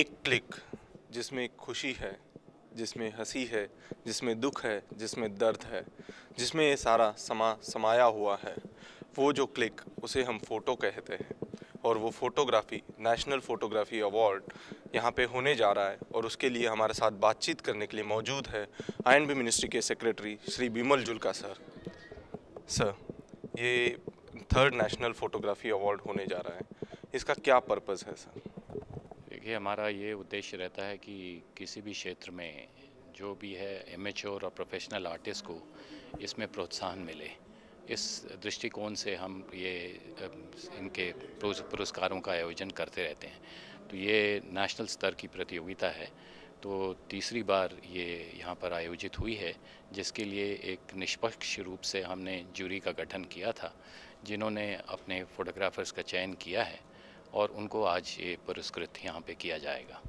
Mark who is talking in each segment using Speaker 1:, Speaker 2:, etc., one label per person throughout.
Speaker 1: Click, जिसमें खुशी है, जिसमें हँसी है, जिसमें दुख है, जिसमें दर्द है, जिसमें ये सारा समा, समाया हुआ है, वो जो क्लिक, उसे हम फ़ोटो कहते हैं। और वो फ़ोटोग्राफ़ी, नेशनल फ़ोटोग्राफ़ी अवार्ड, यहाँ पे होने जा रहा है और उसके लिए हमारे साथ बातचीत करने के लिए मौजूद है आई बी मिनिस्ट्री के secretary Shri Bimal Julka sir. Sir, ये थर्ड नेशनल फ़ोटोग्राफ़ी अवार्ड होने जा रहा है। इसका क्या पर्पज़ है, सर?
Speaker 2: देखिए, हमारा ये उद्देश्य रहता है कि किसी भी क्षेत्र में जो भी है एमेच्योर और प्रोफेशनल आर्टिस्ट को इसमें प्रोत्साहन मिले। इस दृष्टिकोण से हम ये इनके पुरस्कारों का आयोजन करते रहते हैं। तो ये नेशनल स्तर की प्रतियोगिता है। तो तीसरी बार ये यहाँ पर आयोजित हुई है, जिसके लिए एक निष्पक्ष रूप से हमने जूरी का गठन किया था, जिन्होंने अपने फ़ोटोग्राफ़र्स का चयन किया है। और उनको आज ये पुरस्कृत यहाँ पे किया जाएगा।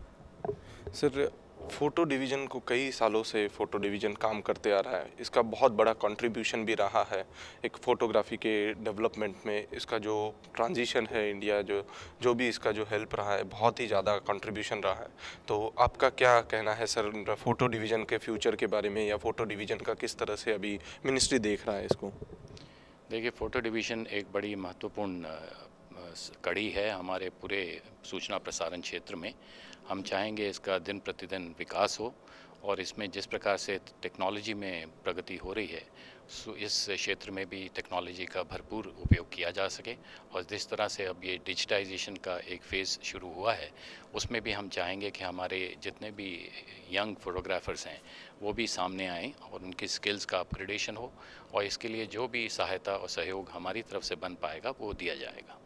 Speaker 1: सर फ़ोटो डिवीज़न को कई सालों से फ़ोटो डिवीज़न काम करते आ रहा है। इसका बहुत बड़ा कंट्रीब्यूशन भी रहा है एक फ़ोटोग्राफी के डेवलपमेंट में। इसका जो ट्रांजिशन है इंडिया जो जो भी इसका जो हेल्प रहा है बहुत ही ज़्यादा कंट्रीब्यूशन रहा है। तो आपका क्या कहना है सर फ़ोटो डिवीज़न के फ्यूचर के बारे में या फ़ोटो डिवीज़न का किस तरह से अभी मिनिस्ट्री देख रहा है इसको?
Speaker 2: देखिए फ़ोटो डिवीज़न एक बड़ी महत्वपूर्ण कड़ी है हमारे पूरे सूचना प्रसारण क्षेत्र में। हम चाहेंगे इसका दिन प्रतिदिन विकास हो और इसमें जिस प्रकार से टेक्नोलॉजी में प्रगति हो रही है इस क्षेत्र में भी टेक्नोलॉजी का भरपूर उपयोग किया जा सके और जिस तरह से अब ये डिजिटाइजेशन का एक फ़ेज़ शुरू हुआ है, उसमें भी हम चाहेंगे कि हमारे जितने भी यंग फोटोग्राफर्स हैं, वो भी सामने आएँ और उनकी स्किल्स का अपग्रेडेशन हो और इसके लिए जो भी सहायता और सहयोग हमारी तरफ़ से बन पाएगा, वो दिया जाएगा।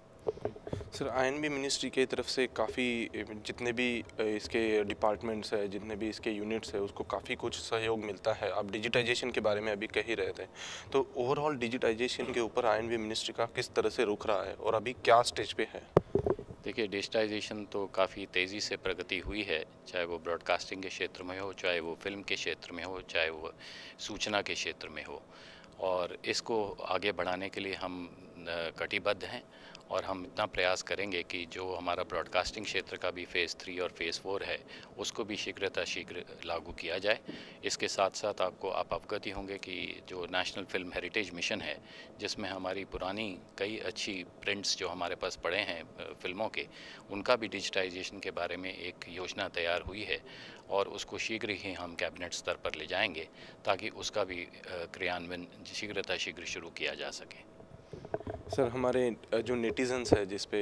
Speaker 1: सर आईएनबी मिनिस्ट्री की तरफ़ से काफ़ी, जितने भी इसके डिपार्टमेंट्स है, जितने भी इसके यूनिट्स है, उसको काफ़ी कुछ सहयोग मिलता है। आप डिजिटाइजेशन के बारे में अभी कह ही रहे थे। तो ओवरऑल डिजिटाइजेशन के ऊपर आईएनबी मिनिस्ट्री का किस तरह से रुक रहा है और अभी क्या स्टेज पे है?
Speaker 2: देखिए डिजिटाइजेशन तो काफ़ी तेज़ी से प्रगति हुई है, चाहे वो ब्रॉडकास्टिंग के क्षेत्र में हो, चाहे वो फ़िल्म के क्षेत्र में हो, चाहे वो सूचना के क्षेत्र में हो। और इसको आगे बढ़ाने के लिए हम कटिबद्ध हैं और हम इतना प्रयास करेंगे कि जो हमारा ब्रॉडकास्टिंग क्षेत्र का भी फ़ेज़ थ्री और फ़ेज़ फोर है, उसको भी शीघ्रता शीघ्र लागू किया जाए। इसके साथ साथ आपको, आप अवगत ही होंगे कि जो नेशनल फ़िल्म हेरिटेज मिशन है, जिसमें हमारी पुरानी कई अच्छी प्रिंट्स जो हमारे पास पड़े हैं फ़िल्मों के, उनका भी डिजिटाइजेशन के बारे में एक योजना तैयार हुई है और उसको शीघ्र ही हम कैबिनेट स्तर पर ले जाएँगे, ताकि उसका भी क्रियान्वयन शीघ्रता शीघ्र शुरू किया जा सके।
Speaker 1: सर, हमारे जो नेटिजन्स है जिसपे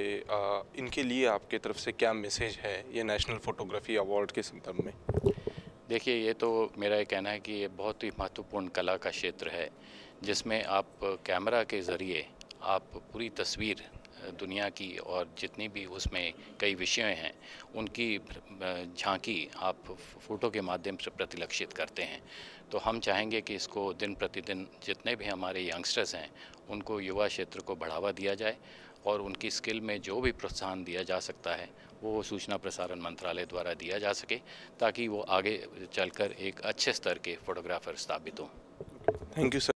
Speaker 1: इनके लिए आपके तरफ़ से क्या मैसेज है ये नेशनल फ़ोटोग्राफी अवार्ड के संदर्भ में?
Speaker 2: देखिए, ये तो मेरा ये कहना है कि ये बहुत ही महत्वपूर्ण कला का क्षेत्र है, जिसमें आप कैमरा के ज़रिए आप पूरी तस्वीर दुनिया की और जितनी भी उसमें कई विषय हैं, उनकी झांकी आप फ़ोटो के माध्यम से प्रतिलक्षित करते हैं। तो हम चाहेंगे कि इसको दिन प्रतिदिन जितने भी हमारे यंगस्टर्स हैं, उनको युवा क्षेत्र को बढ़ावा दिया जाए और उनकी स्किल में जो भी प्रोत्साहन दिया जा सकता है, वो सूचना प्रसारण मंत्रालय द्वारा दिया जा सके, ताकि वो आगे चलकर एक अच्छे स्तर के फ़ोटोग्राफ़र स्थापित हों।
Speaker 1: Thank you sir